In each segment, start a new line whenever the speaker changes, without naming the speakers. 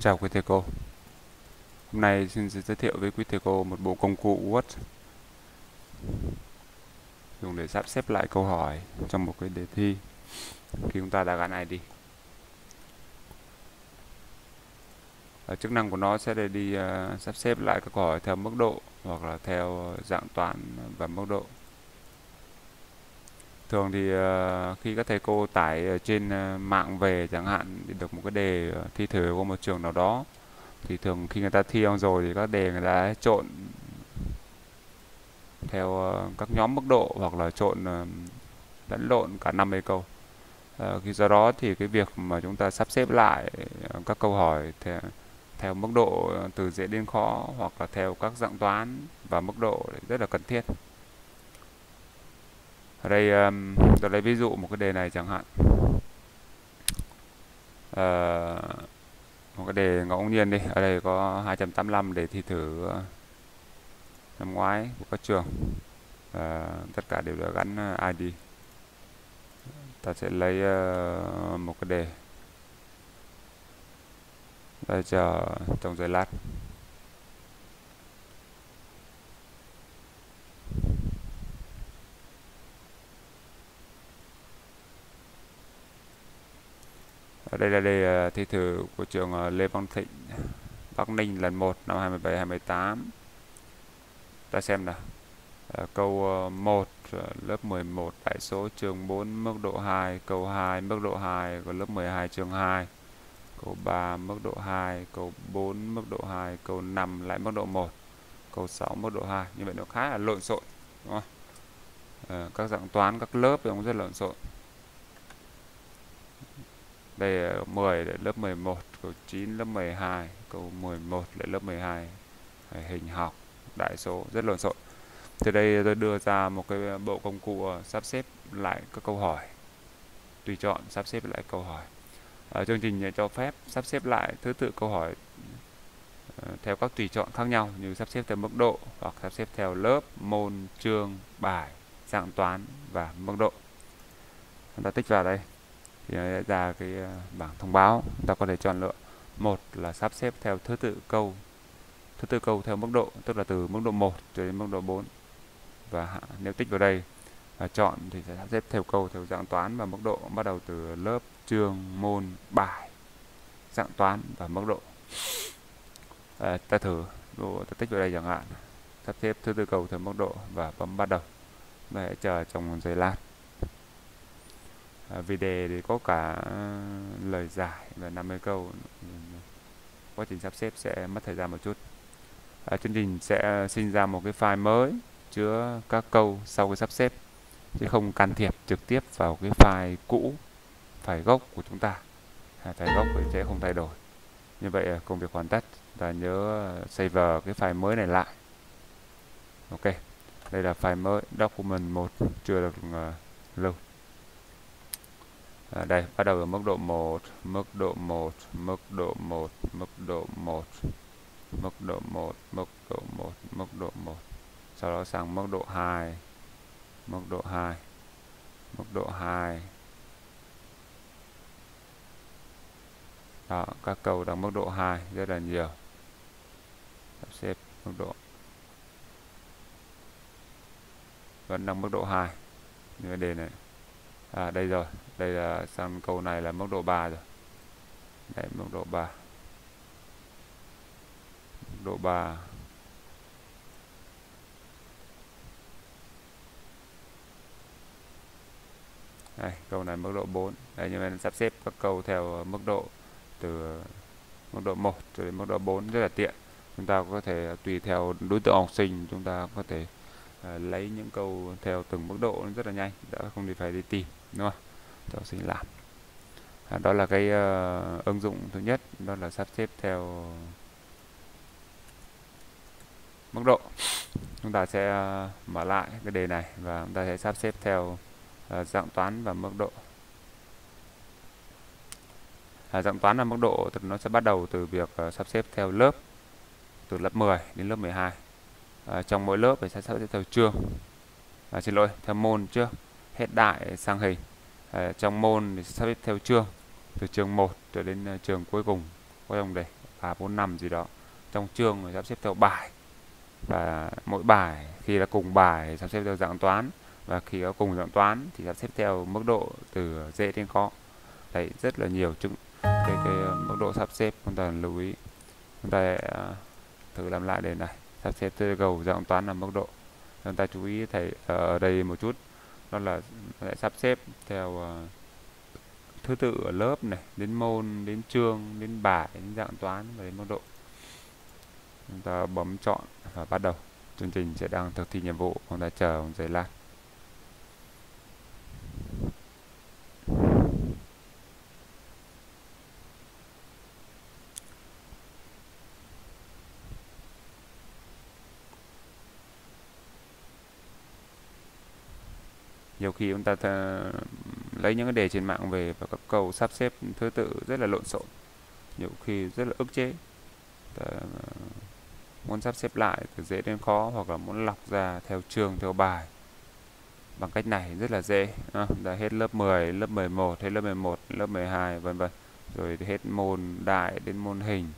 Chào quý thầy cô. Hôm nay xin giới thiệu với quý thầy cô một bộ công cụ Word dùng để sắp xếp lại câu hỏi trong một cái đề thi khi chúng ta đã gắn ID. Ở chức năng của nó sẽ để đi uh, sắp xếp lại các câu hỏi theo mức độ hoặc là theo dạng toán và mức độ. Thường thì uh, khi các thầy cô tải ở trên uh, mạng về chẳng hạn được một cái đề uh, thi thử của một trường nào đó thì thường khi người ta thi xong rồi thì các đề người ta trộn theo uh, các nhóm mức độ hoặc là trộn uh, lẫn lộn cả 50 câu. Khi do đó thì cái việc mà chúng ta sắp xếp lại các câu hỏi theo, theo mức độ từ dễ đến khó hoặc là theo các dạng toán và mức độ rất là cần thiết ở đây um, tôi lấy ví dụ một cái đề này chẳng hạn. Uh, một cái đề ngẫu nhiên đi. Ở đây có 285 để thi thử uh, năm ngoái của các trường. Uh, tất cả đều đã gắn uh, ID ta sẽ lấy uh, một cái đề. Đây chờ trong giây lát. Đây là đề ờ, thi thử của trường ờ, Lê Văn Thịnh, Bắc Ninh lần 1 năm 27 28. Ta xem nào. À, câu 1 lớp 11 đại số trường 4 mức độ 2, câu 2 mức độ 2 của lớp 12 trường 2. Câu 3 mức độ 2, câu 4 mức độ 2, câu 5 lại mức độ 1, câu 6 mức độ 2. Như vậy nó khá là lộn xộn, đúng không? À, các dạng toán các lớp thì cũng rất lộn xộn đây 10 để lớp 11 câu 9 lớp 12 câu 11 để lớp 12 hình học, đại số, rất lộn xộn. Từ đây tôi đưa ra một cái bộ công cụ ờ, sắp xếp lại các câu hỏi. Tùy chọn sắp xếp lại câu hỏi. Ở chương trình cho phép sắp xếp lại thứ tự câu hỏi ờ, theo các tùy chọn khác nhau như sắp xếp theo mức độ hoặc sắp xếp theo lớp, môn, chương, bài, dạng toán và mức độ. Chúng ta tích vào đây thì nó sẽ ra cái ờ, bảng thông báo. Chúng ta có thể chọn lựa. Một là sắp xếp theo thứ tự câu thứ tự câu theo mức độ tức là từ mức độ 1 cho đến mức độ 4 và nếu tích vào đây và chọn thì sẽ sắp xếp theo câu theo dạng toán và mức độ. Bắt đầu từ lớp chương môn bài dạng toán và mức độ. À, ta thử độ ta tích vào đây chẳng hạn. Sắp xếp thứ tự câu theo mức độ và bấm bắt đầu. Để chờ trong giây lát à, vì đề thì có cả ờ, lời giải và 50 câu. Quá trình sắp xếp sẽ mất thời gian một chút. À, chương trình sẽ ờ, sinh ra một cái file mới chứa các câu sau cái sắp xếp chứ không can thiệp trực tiếp vào cái file cũ file gốc của chúng ta. À, file gốc thì sẽ không thay đổi. Như vậy ờ, công việc hoàn tất. Ta nhớ save cái file mới này lại. Ok đây là file mới document 1 chưa được uh, lưu à, đây bắt đầu ở mức độ 1 mức độ 1 mức độ 1 mức độ 1 mức độ 1 mức độ 1 mức độ 1 sau đó sang mức độ 2 mức độ 2 mức độ 2 đó các cầu đang mức độ 2 rất là nhiều sắp xếp mức độ vẫn đang mức độ 2 như đề này à đây rồi. Đây là sang câu này là mức độ 3 rồi. Đấy mức độ 3 mức độ 3 đây câu này mức độ 4 đây như vậy sắp xếp các câu theo mức độ từ mức độ 1 cho đến mức độ 4 rất là tiện. Chúng ta có thể tùy theo đối tượng học sinh chúng ta có thể uh, lấy những câu theo từng mức độ rất là nhanh. Đã không đi phải đi tìm đúng không? Cho học sinh làm. À, đó là cái uh, ứng dụng thứ nhất đó là sắp xếp theo mức độ. Chúng ta sẽ uh, mở lại cái đề này và chúng ta sẽ sắp xếp theo uh, dạng toán và mức độ. À, dạng toán và mức độ thì nó sẽ bắt đầu từ việc uh, sắp xếp theo lớp từ lớp 10 đến lớp 12 à, trong mỗi lớp thì sẽ sắp xếp theo chương. À, xin lỗi theo môn trước hết đại sang hình. À, trong môn thì sắp xếp theo chương từ trường 1 cho đến ờ, trường cuối cùng có dòng đề 3, 4, 5 gì đó. Trong chương sắp xếp theo bài. Và mỗi bài khi là cùng bài sắp xếp theo dạng toán. Và khi có cùng dạng toán thì sắp xếp theo mức độ từ dễ đến khó đấy rất là nhiều chứng cái cái ờ, mức độ sắp xếp. Chúng ta lưu ý. Chúng ta uh, thử làm lại đề này. Sắp xếp theo cầu dạng toán là mức độ. Chúng ta chú ý thầy ở đây một chút đó là lại sắp xếp theo uh, thứ tự ở lớp này đến môn đến chương đến bài đến dạng toán và đến mức độ. Chúng ta bấm chọn và bắt đầu. Chương trình sẽ đang thực thi nhiệm vụ. Chúng ta chờ một giây khi chúng ta lấy những cái đề trên mạng về và các câu sắp xếp thứ tự rất là lộn xộn nhiều khi rất là ức chế. Ta ờ, muốn sắp xếp lại từ dễ đến khó hoặc là muốn lọc ra theo trường theo bài. Bằng cách này rất là dễ à, đã hết lớp 10 lớp 11 hết lớp 11 lớp 12 vân vân. Rồi hết môn đại đến môn hình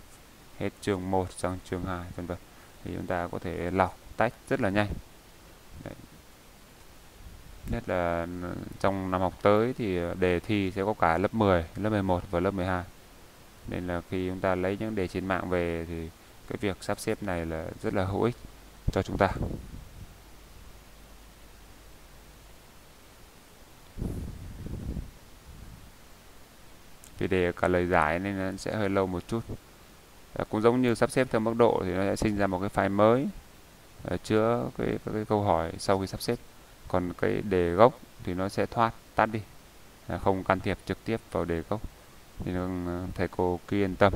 hết trường 1 sang trường 2 vân vân. Thì chúng ta có thể lọc tách rất là nhanh. Đấy nhất là ừ, trong năm học tới thì ờ, đề thi sẽ có cả lớp 10 lớp 11 và lớp 12 nên là khi chúng ta lấy những đề trên mạng về thì cái việc sắp xếp này là rất là hữu ích cho chúng ta. Vì đề cả lời giải nên nó sẽ hơi lâu một chút. À, cũng giống như sắp xếp theo mức độ thì nó sẽ sinh ra một cái file mới. À, chứa cái, cái câu hỏi sau khi sắp xếp còn cái đề gốc thì nó sẽ thoát tắt đi. Không can thiệp trực tiếp vào đề gốc. Thì thầy cô cứ yên tâm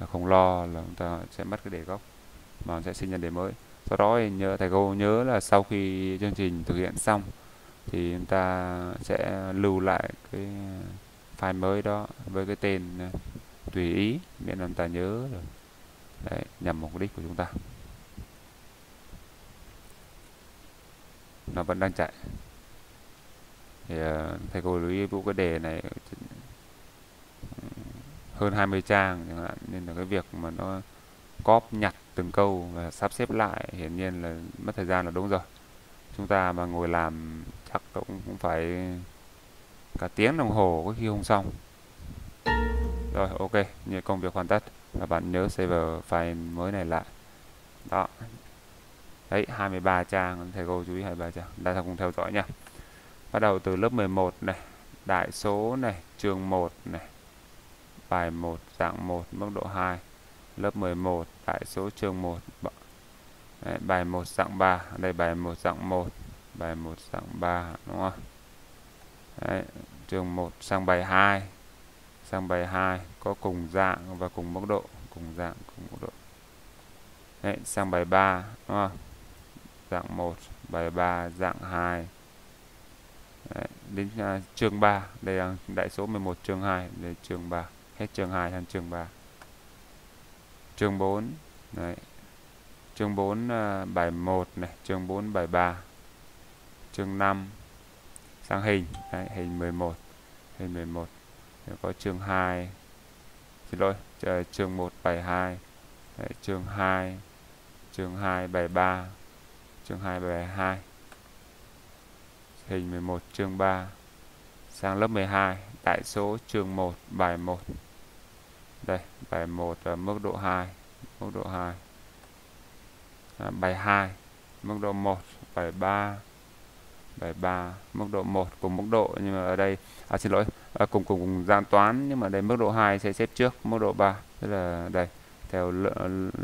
là không lo là chúng ta sẽ mất cái đề gốc mà sẽ sinh ra đề mới. Sau đó thì nhớ thầy cô nhớ là sau khi chương trình thực hiện xong thì chúng ta sẽ lưu lại cái file mới đó với cái tên à, tùy ý miễn là chúng ta nhớ rồi. Đấy, nhằm mục đích của chúng ta. Nó vẫn đang chạy. Thì uh, thầy cô lưu ý vụ cái đề này ừ, hơn 20 trang chẳng hạn nên là cái việc mà nó cóp nhặt từng câu và sắp xếp lại hiển nhiên là mất thời gian là đúng rồi. Chúng ta mà ngồi làm chắc cũng cũng phải cả tiếng đồng hồ có khi không xong. Rồi ok như công việc hoàn tất. Và bạn nhớ save file mới này lại. Đó đấy 23 trang thầy cô chú ý 23 trang. Đại ta cùng theo dõi nha. Bắt đầu từ lớp 11 này đại số này trường 1 này bài 1 dạng 1 mức độ 2 lớp 11 đại số trường 1 Đấy, bài 1 dạng 3 đây bài 1 dạng 1 bài 1 dạng 3 đúng không? Đấy, trường 1 sang bài 2 sang bài 2 có cùng dạng và cùng mức độ. Cùng dạng cùng mức độ. Đấy, sang bài 3 đúng không? Dạng 1 bài 3 dạng 2 Đấy, đến uh, chương 3 đây là đại số 11 chương 2 đây chương 3 hết chương 2 sang chương 3 chương 4 Đấy. chương 4 uh, à, bài 1 này. Chương 4 bài 3 chương 5 sang hình. Đấy, hình 11 hình 11 Đấy, có chương 2 xin lỗi chương 1 bài 2 Đấy, chương 2 chương 2 bài 3 chương 2 bài 2 hình 11 chương 3 sang lớp 12 tại số chương 1 bài 1 đây bài 1 là mức độ 2 mức độ 2 à, bài 2 mức độ 1 bài 3 bài 3 mức độ 1 cùng mức độ nhưng mà ở đây à, xin lỗi à, cùng cùng cùng gian toán nhưng mà đây mức độ 2 sẽ xếp trước mức độ 3 tức là đây theo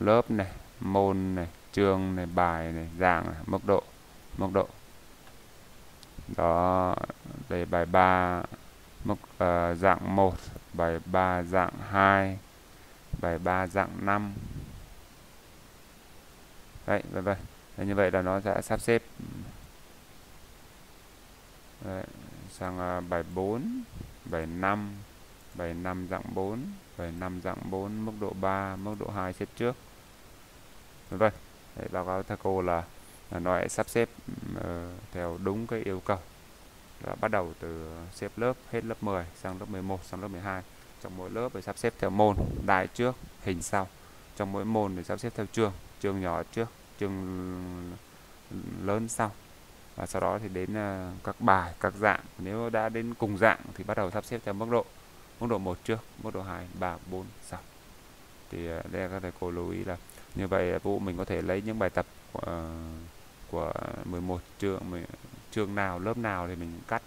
lớp này môn này chương này bài này dạng này, mức độ mức độ. Đó để bài 3 mức uh, dạng 1 bài 3 dạng 2 bài 3 dạng 5 đấy vân vân. Như vậy là nó sẽ sắp xếp. Đấy, sang uh, bài 4 bài 5 bài 5 dạng 4 bài 5 dạng 4 mức độ 3 mức độ 2 xếp trước. Vân vân đấy, báo cáo thầy cô là, là nó sẽ sắp xếp uh, theo đúng cái yêu cầu. Là bắt đầu từ xếp lớp hết lớp 10 sang lớp 11 sang lớp 12 trong mỗi lớp phải sắp xếp theo môn đại trước hình sau. Trong mỗi môn thì sắp xếp theo chương chương nhỏ trước chương lớn sau. Và sau đó thì đến ờ, các bài các dạng. Nếu đã đến cùng dạng thì bắt đầu sắp xếp theo mức độ mức độ 1 trước mức độ 2 3 4 6 thì đây là các thầy cô lưu ý là như vậy vụ mình có thể lấy những bài tập ờ, của, của 11 trường trường nào lớp nào thì mình cắt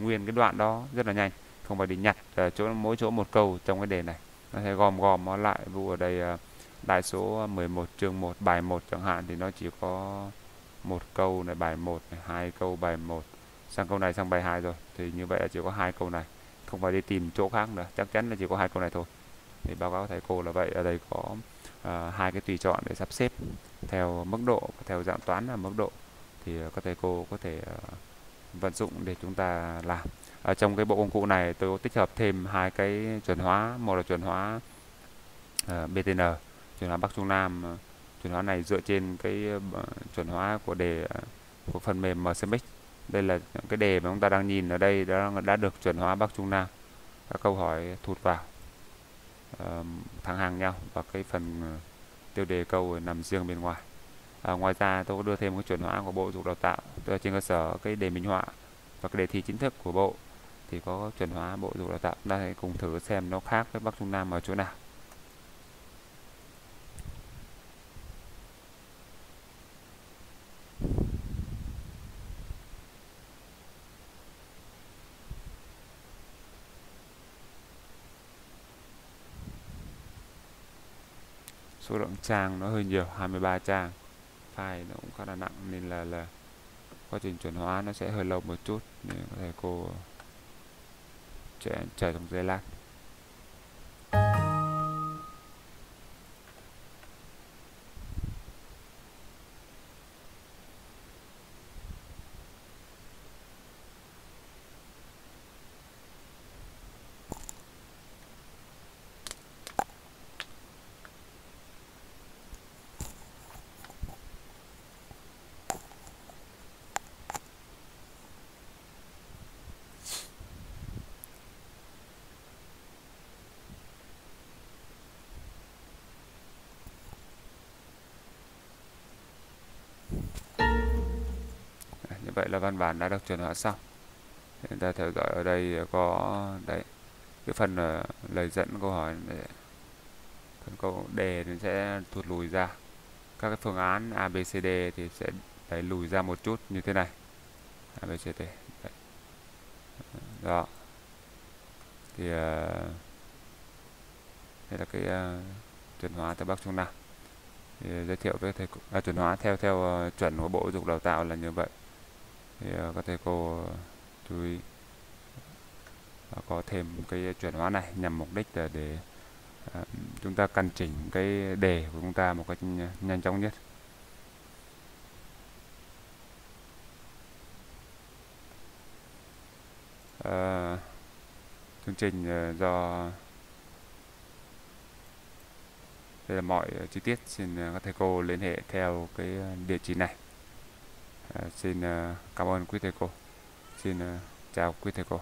nguyên cái đoạn đó rất là nhanh không phải đi nhặt. Ờ, chỗ mỗi chỗ một câu trong cái đề này nó sẽ gom gom nó lại. Vụ ở đây à, đại số 11 chương 1 bài 1 chẳng hạn thì nó chỉ có một câu này bài 1 này, hai câu bài 1 sang câu này sang bài 2 rồi. Thì như vậy là chỉ có hai câu này không phải đi tìm chỗ khác nữa chắc chắn là chỉ có hai câu này thôi thì báo cáo thầy cô là vậy. Ở đây có uh, hai cái tùy chọn để sắp xếp theo mức độ theo dạng toán là mức độ. Thì à, các thầy cô có thể uh, vận dụng để chúng ta làm. Ở trong cái bộ công cụ này tôi có tích hợp thêm hai cái chuẩn hóa. Một là chuẩn hóa uh, BTN chuẩn hóa Bắc Trung Nam. Chuẩn hóa này dựa trên cái uh, chuẩn hóa của đề uh, của phần mềm MCMX đây là cái đề mà chúng ta đang nhìn ở đây đã, đã được chuẩn hóa Bắc Trung Nam. Các câu hỏi thụt vào thẳng hàng nhau và cái phần ờ, tiêu đề câu nằm riêng bên ngoài à, ngoài ra tôi có đưa thêm cái chuẩn hóa của bộ giáo dục đào tạo tức là trên cơ sở cái đề minh họa và cái đề thi chính thức của bộ thì có chuẩn hóa bộ giáo dục đào tạo. Chúng ta hãy cùng thử xem nó khác với bắc trung nam ở chỗ nào. Số lượng trang nó hơi nhiều 23 trang. File nó cũng khá là nặng nên là là quá trình chuẩn hóa nó sẽ hơi lâu một chút nên có thể cô sẽ chờ trong giây lát như vậy là văn bản đã được chuẩn hóa xong. Chúng ta theo dõi ở đây có đấy cái phần uh, lời dẫn câu hỏi để phần câu đề thì sẽ thụt lùi ra. Các cái phương án A B C D thì sẽ đẩy lùi ra một chút như thế này. ABCD đấy. đó. Thì uh, đây là cái ờ, uh, chuẩn hóa từ Bắc Trung Nam. Thì giới thiệu với thầy à, chuẩn hóa theo theo uh, chuẩn của Bộ Giáo dục Đào tạo là như vậy thì ờ, các thầy cô ờ, chú ý ờ, có thêm cái chuyển hóa này nhằm mục đích là để chúng ta căn chỉnh cái đề của chúng ta một cách nhanh chóng nhất. À, chương trình do đây là mọi chi tiết xin các thầy cô liên hệ theo cái địa chỉ này à, xin ờ, cảm ơn quý thầy cô. Xin ờ, chào quý thầy cô.